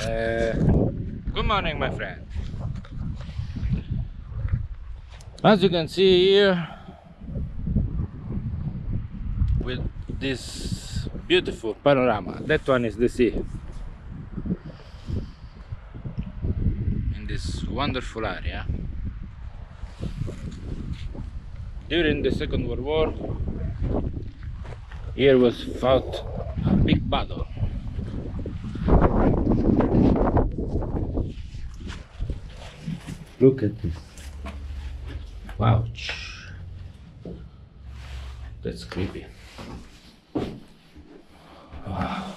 Uh, good morning, my friend. As you can see here, with this beautiful panorama, that one is the sea. In this wonderful area. During the Second World War, here was fought a big battle. Look at this. Ouch. That's creepy. Wow.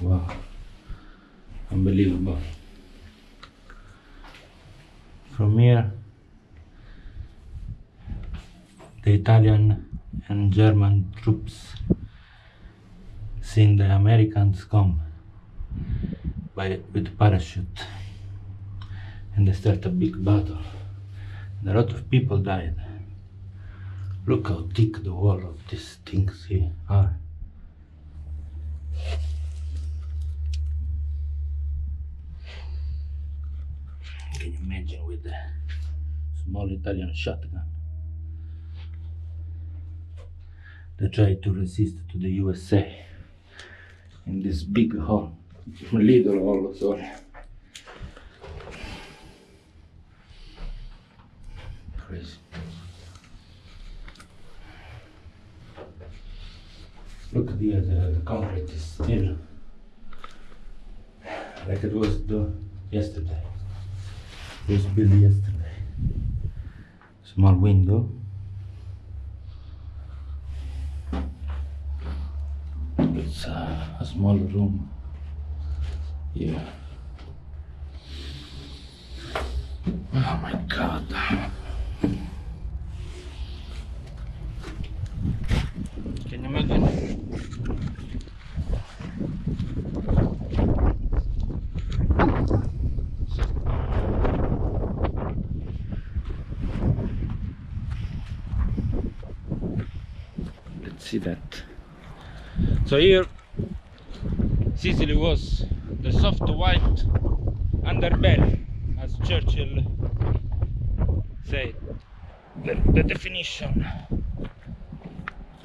Wow. Unbelievable. From here, the Italian and German troops seeing the Americans come by with parachute and they start a big battle. And a lot of people died. Look how thick the wall of these things here are. Can you imagine with the small Italian shotgun? They tried to resist to the USA in this big hole, little hole, sorry. Crazy. Look here, the, the concrete is still like it was the yesterday. It was built yesterday. Small window. It's uh, a small room here. Oh my god. Can you imagine? Let's see that. So here Sicily was the soft white underbelly, as Churchill said. The, the definition,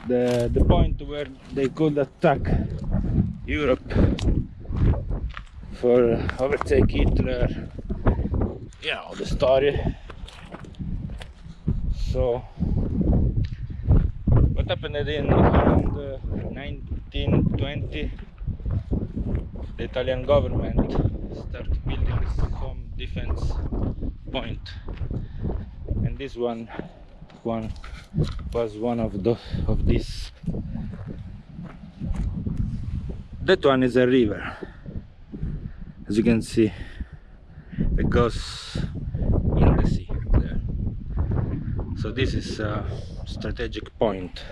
the, the point where they could attack Europe for overtake Hitler, you know the story. So, what happened in around uh, 1920? the Italian government started building some defense point. And this one one was one of the of these that one is a river. As you can see it goes in the sea there. So this is a strategic point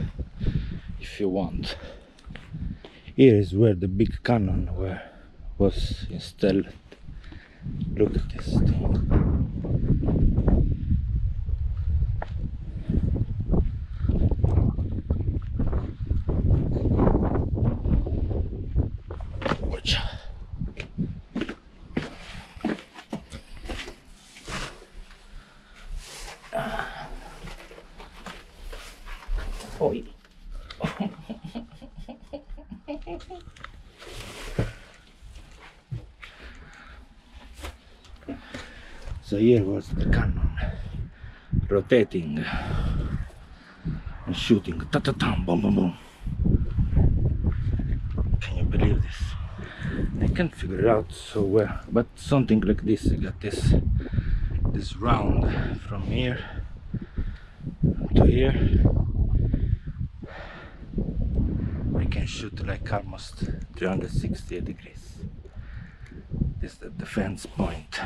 if you want here is where the big cannon were, was installed. Look at this thing. Here was the cannon rotating and shooting. Ta ta tam, boom boom boom. Can you believe this? I can't figure it out so well, but something like this. I got this this round from here to here. I can shoot like almost 360 degrees. This is the defense point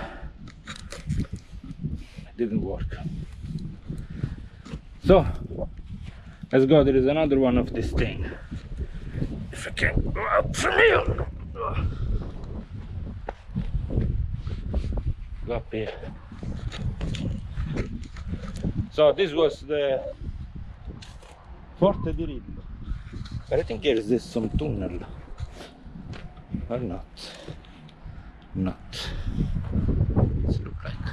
didn't work. So let's go. There is another one of this thing. If I can go out from here. Go up here. So this was the Forte Dirillo. But I think here is this some tunnel. or not not let's look like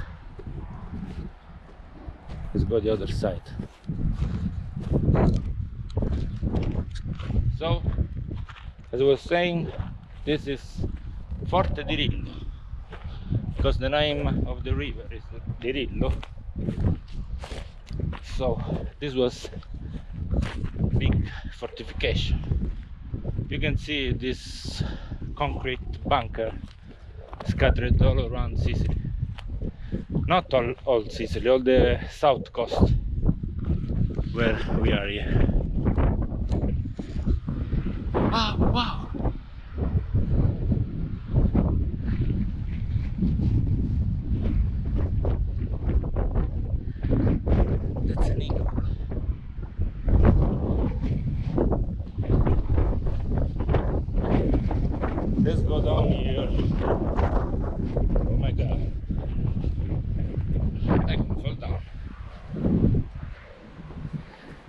let's go the other side. So as I was saying this is Forte Dirillo because the name of the river is Dirillo so this was big fortification. You can see this concrete bunker scattered all around Sicily not all, all Sicily all the south coast. Where we are here. Ah, wow wow that's an eagle let's go down here oh my god I can fall down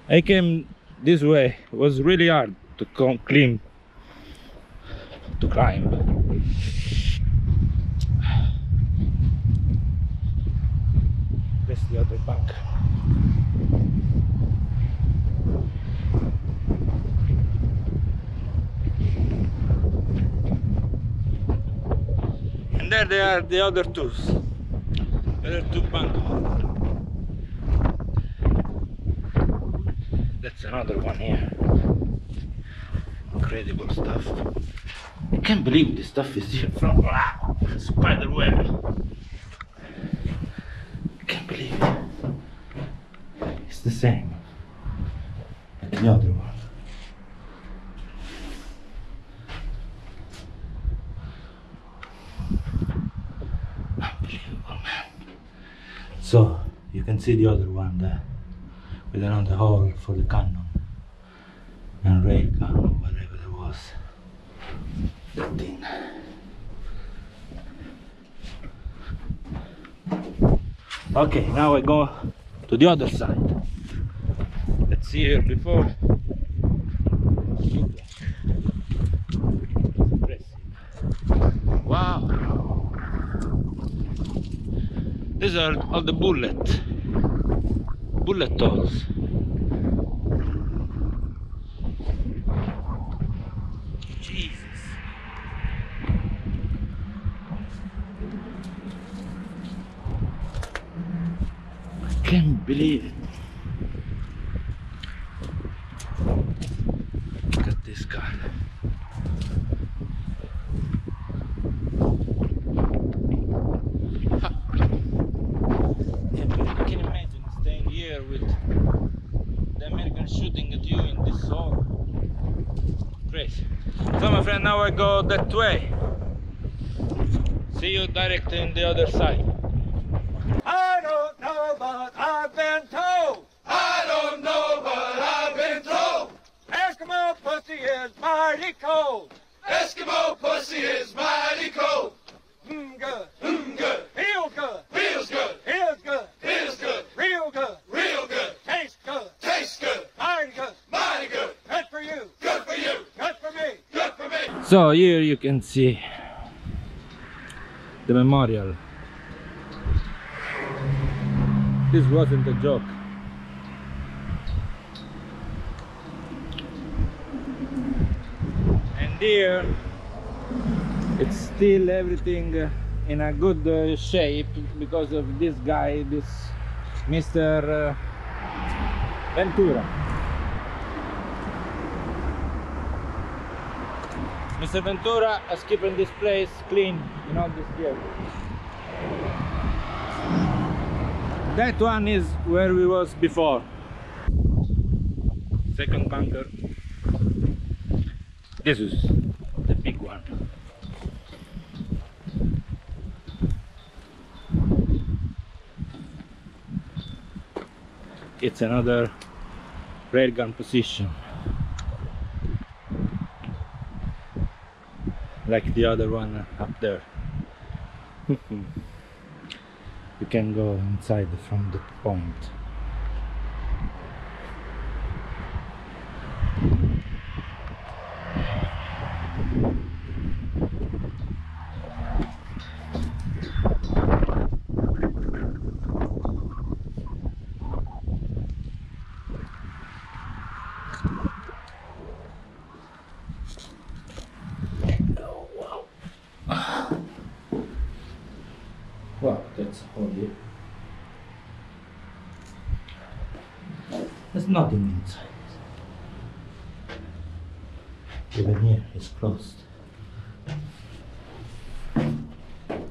I came this way. It was really hard to come climb. To climb. That's the other bank. And there they are the other two. The other two banks that's another one here incredible stuff. I can't believe this stuff is here. From ah, wow, spider web I can't believe it. It's the same. Like the other one. So you can see the other one there with another hole for the cannon and rail or whatever there was. That thing. Okay, now I go to the other side. Let's see here before. Wow. These are all the bullet bulletto now I go that way. See you direct in the other side. I don't know, but I've been told. I don't know, but I've been told Eskimo pussy is mighty cold. Eskimo pussy is mighty cold. Mm, good. Mm, good, Feel good. feels good, Feels good. feels good, Real good. real good, Tastes good. tastes good, Mighty good. mighty good, Good for you. good for you, Good for me. good for me. So here you can see the memorial. This wasn't a joke. And here it's still everything in a good uh, shape because of this guy, this Mr. Uh, Ventura. Mr. Ventura has keeping this place clean in all this year. That one is where we was before. Second bunker. This is the big one. It's another railgun position. Like the other one up there. you can go inside from the point. Wow, that's holy. There's nothing inside. Even here, it's closed.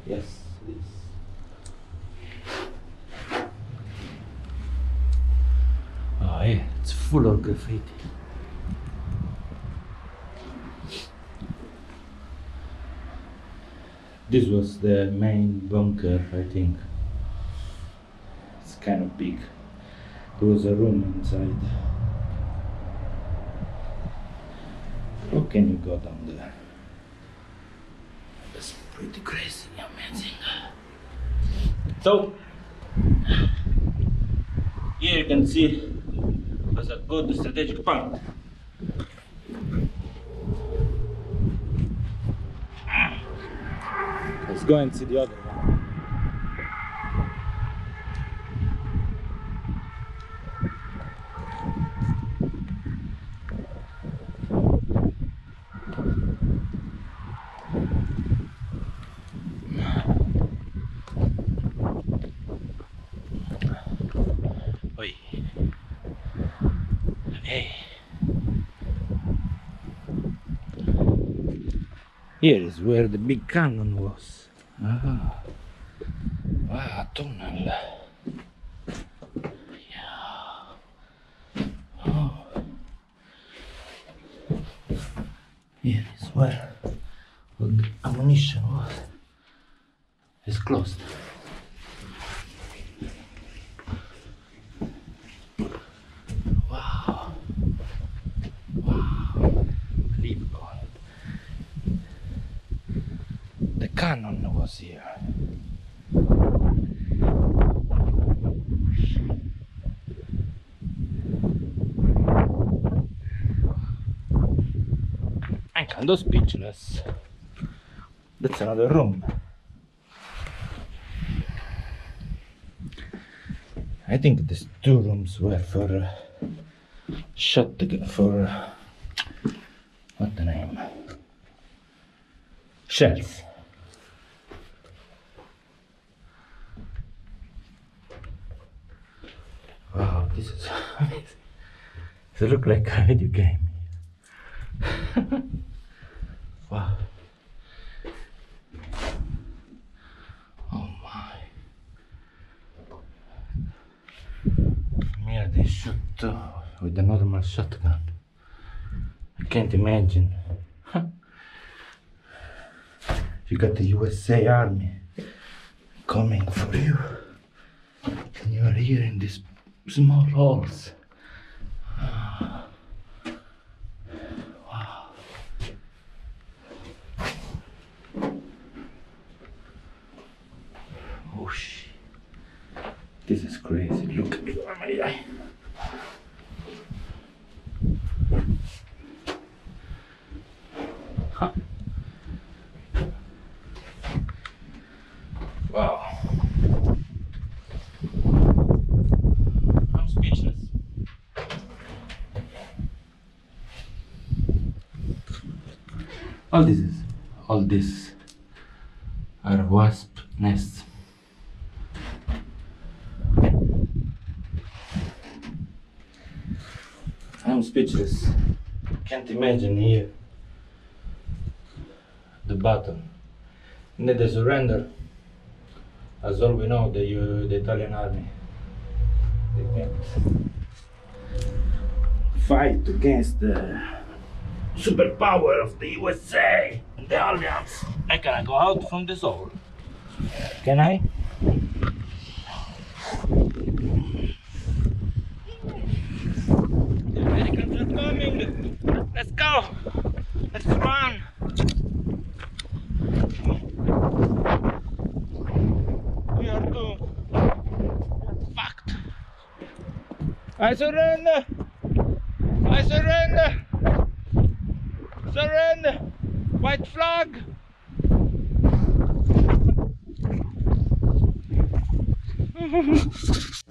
Yes, it is. Oh, yeah, it's full of graffiti. This was the main bunker, I think. It's kind of big. There was a room inside. How can you go down there? That's pretty crazy, amazing. So, here you can see there's a good strategic point. Let's go and see the other Here is where the big cannon was. Ah. Wow, tunnel. Yeah. Oh. Here is where the ammunition was. It's closed. Wow. Wow. Unbelievable. Cannon was here. I'm kind of speechless. That's another room. I think these two rooms were for uh, shot together for uh, what the name? Shells. Wow, this is amazing. It look like a video game. wow. Oh my. Here they shoot uh, with a normal shotgun. I can't imagine. you got the USA Army coming for you. And you are here in these small holes. Ah. Wow. Oh shit. This is crazy. Look at me. Oh my eye. Huh. Wow. I'm speechless. All this is all this are wasp nests. I'm speechless. Can't imagine here the button. And then they surrender. As all we know, the, uh, the Italian army. They can't fight against the superpower of the USA and the Alliance. I cannot go out from this hole. Can I? The Americans are coming. Let's go. Let's run. We are doomed. We are fucked. I surrender. I surrender. Surrender. White flag.